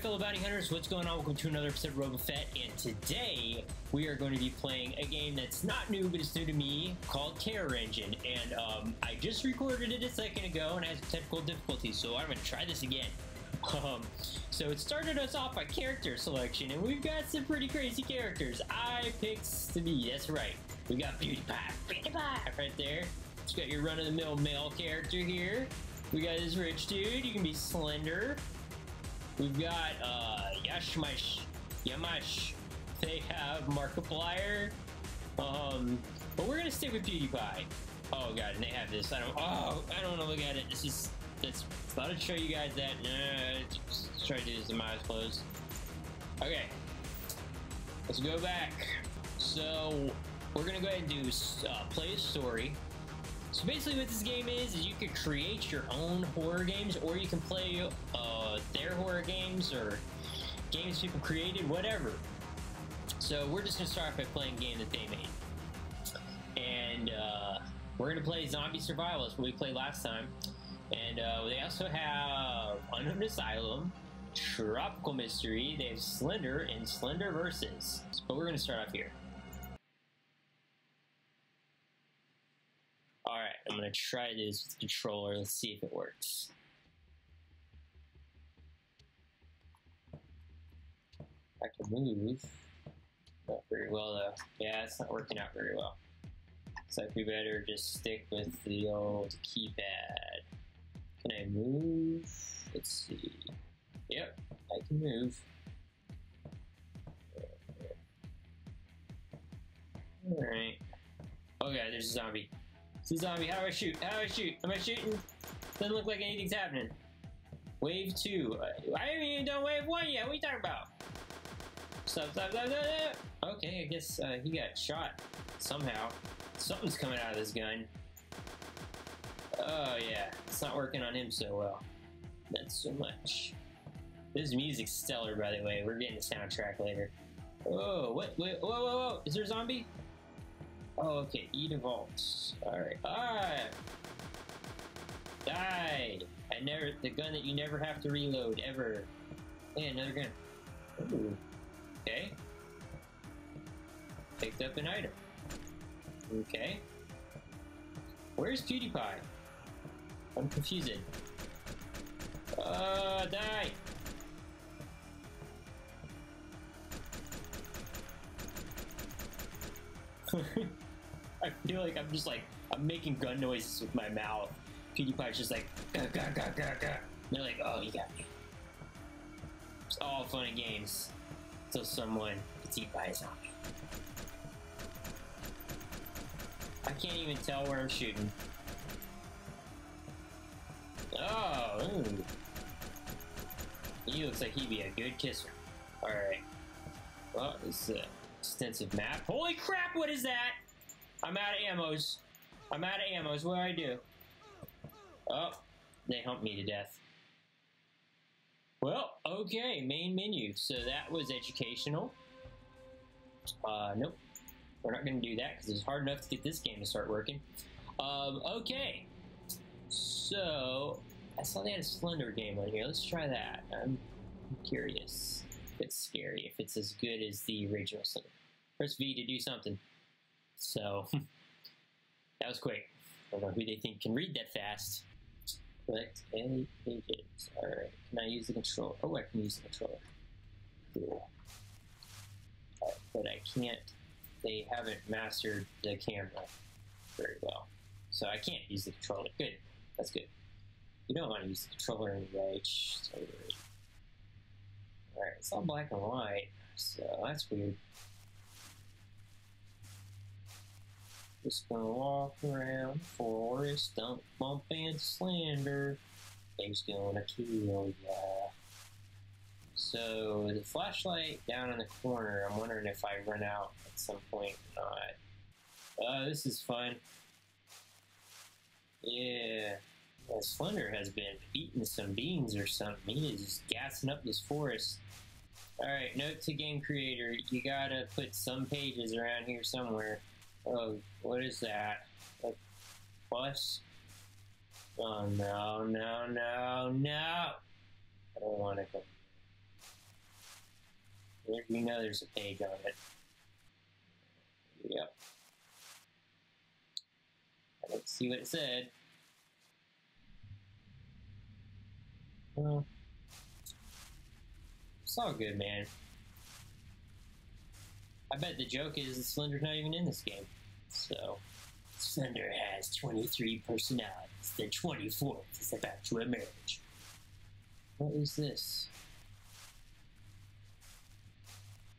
fellow bounty hunters, what's going on? Welcome to another episode of Roba Fett, and today we are going to be playing a game that's not new, but it's new to me, called Terror Engine, and um, I just recorded it a second ago and it has technical difficulties, so I'm going to try this again. Um, so it started us off by character selection, and we've got some pretty crazy characters. I picked to be, that's right. We got PewDiePie, Beauty Pie right there. You got your run-of-the-mill male character here. We got this rich dude, you can be slender. We've got uh, Yashmash, Yamash. They have Markiplier. Um, but we're gonna stick with PewDiePie. Oh god, and they have this. I don't. Oh, I don't want to look at it. This is. That's. Thought I'd show you guys that. Nah, just try to do this with my eyes closed. Okay. Let's go back. So we're gonna go ahead and do uh, play a story. So basically what this game is, is you could create your own horror games or you can play uh, their horror games or games people created, whatever. So we're just to start by playing a game that they made. And uh, we're to play Zombie Survivalist, what we played last time. And uh, they also have Unhomed Asylum, Tropical Mystery, they have Slender, and Slender Versus. But we're to start off here. Alright, I'm to try this with the controller. Let's see if it works. I can move. Not very well, though. Yeah, it's not working out very well. So we better just stick with the old keypad. Can I move? Let's see. Yep, I can move. Alright. Okay, there's a zombie. See zombie, how do I shoot? How do I shoot? Am I shooting? Doesn't look like anything's happening. Wave two. I haven't even done wave one yet. What are you talking about? Stop, stop, stop, stop, stop. Okay, I guess uh, he got shot somehow. Something's coming out of this gun. Oh yeah, it's not working on him so well. Not so much. This music's stellar, by the way. We're getting the soundtrack later. Oh, what? Wait, whoa, whoa, whoa! Is there a zombie? Oh, okay. Eat a vault. Alright. Ah! Die! I never- the gun that you never have to reload, ever. Hey, another gun. Ooh. Okay. Picked up an item. Okay. Where's PewDiePie? I'm confused. Uh, die! I feel like I'm just like I'm making gun noises with my mouth. PewDiePie's just like gah, gah, gah, gah, gah. they're like, oh, you got me. It's all fun and games until someone gets eaten by a zombie. I can't even tell where I'm shooting. Oh, ooh. He looks like he'd be a good kisser. Alright. Well, this is an extensive map. Holy crap, what is that? I'm out of ammos. I'm out of ammos. What do I do? Oh, they humped me to death. Well, okay, main menu. So that was educational. Uh, nope. We're not going to do that because it's hard enough to get this game to start working. Um, okay. So, I saw they had a Slender game on here. Let's try that. I'm curious if it's scary, if it's as good as the original Slender. Press V to do something. So that was quick. I don't know who they think can read that fast. Select any pages. Alright, can I use the controller? Oh, I can use the controller. Cool. Right, but I can't, they haven't mastered the camera very well. So I can't use the controller. Good, that's good. You don't want to use the controller in the anyway. Alright, it's all black and white, so that's weird. Just gonna walk around the forest, don't bump into Slender. He's gonna kill ya. So the flashlight down in the corner, I'm wondering if I run out at some point or not. Uh, this is fun. Yeah. Well, Slender has been eating some beans or something. He is just gassing up this forest. Alright, note to game creator, you gotta put some pages around here somewhere. Oh, what is that? A bus? Oh no, no, no, no! I don't want to go. There you know there's a page on it. Yep. Don't see what it said. Well, it's all good, man. I bet the joke is that Slender's not even in this game. So, Slender has 23 personalities. The 24th is about to emerge. What is this?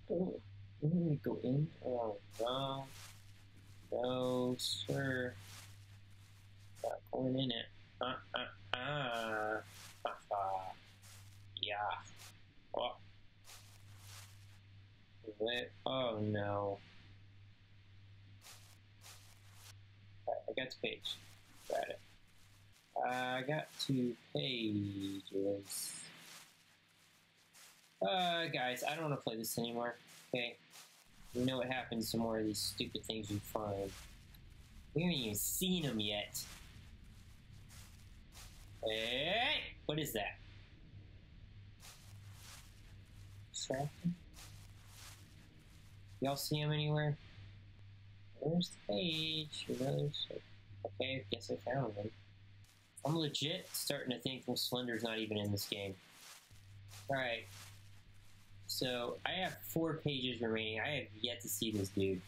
Oh, me go in. Oh, no. No, sir. Not going in it. Uh, uh. Uh, yeah. What? Oh, no. I got the page. Got it. I got two pages. Uh, guys, I don't want to play this anymore. Okay. You know what happens to more of these stupid things you find. We haven't even seen them yet. Hey! What is that? Distracting? Y'all see him anywhere? Where's the page? Okay, guess I found him. I'm legit starting to think well, Slender's not even in this game. Alright. So, I have four pages remaining. I have yet to see this dude.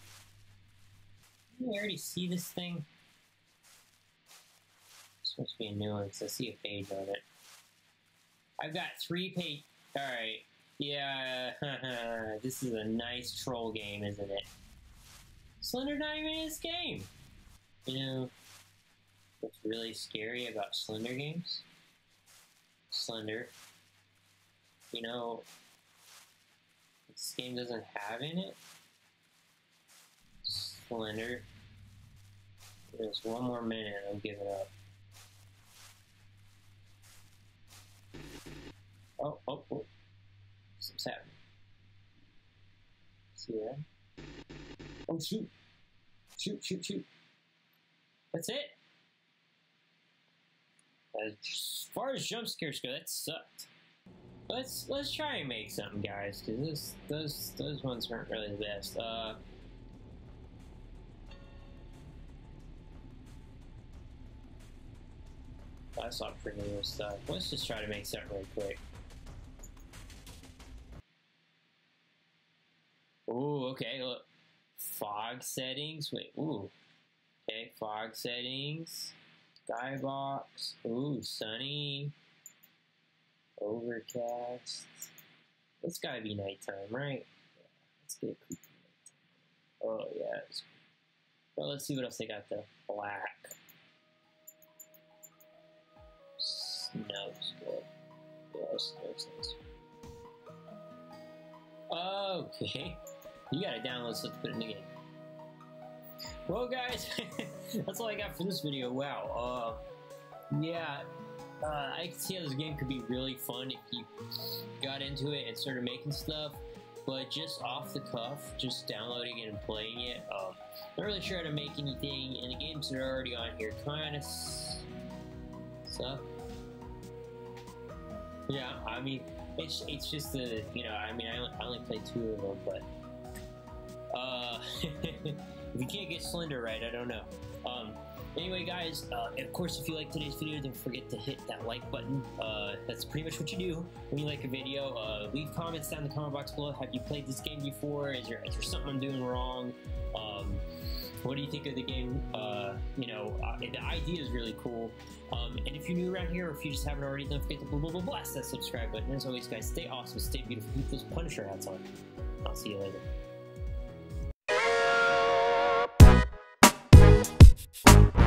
Did I already see this thing? Supposed to be a new one, because I see a page on it. I've got three page... Alright. Yeah, this is a nice troll game, isn't it? Slender not even in this game! You know, what's really scary about Slender games? Slender. You know, this game doesn't have in it. Slender. Just one more minute, I'll give it up. Oh, oh, oh. Something's happening. See that? Oh, shoot. Shoot, shoot, shoot. That's it. As far as jump scares go, that sucked. Let's let's try and make something, guys, because this those those ones weren't really the best. Uh, I saw pretty new stuff. Let's just try to make something really quick. Ooh, okay, look. Fog settings. Wait, ooh. Okay, fog settings. Skybox. Ooh, sunny. Overcast. It's gotta be nighttime, right? Yeah, let's get creepy Oh, yeah. Well, let's see what else they got though. Black. Snow's good. Yeah, snow's nice. Okay. You gotta download stuff to put in the game. Well, guys, that's all I got for this video. Wow. Uh, yeah, uh, I can see how this game could be really fun if you got into it and started making stuff. But just off the cuff, just downloading it and playing it, um, not really sure how to make anything. And the games that are already on here kind of suck. Yeah, I mean, it's it's just the you know, I mean, I only, I only played two of them, but uh, if you can't get Slender right, I don't know. Um, anyway, guys, uh, of course, if you like today's video, don't forget to hit that like button. Uh, that's pretty much what you do when you like a video. Uh, leave comments down in the comment box below. Have you played this game before? Is there, is there something I'm doing wrong? Um, what do you think of the game? Uh, you know, uh, the idea is really cool. Um, and if you're new around here, or if you just haven't already, don't forget to blah, blah, blah, blast that subscribe button. As always, guys, stay awesome, stay beautiful, keep those Punisher hats on. I'll see you later. Bye.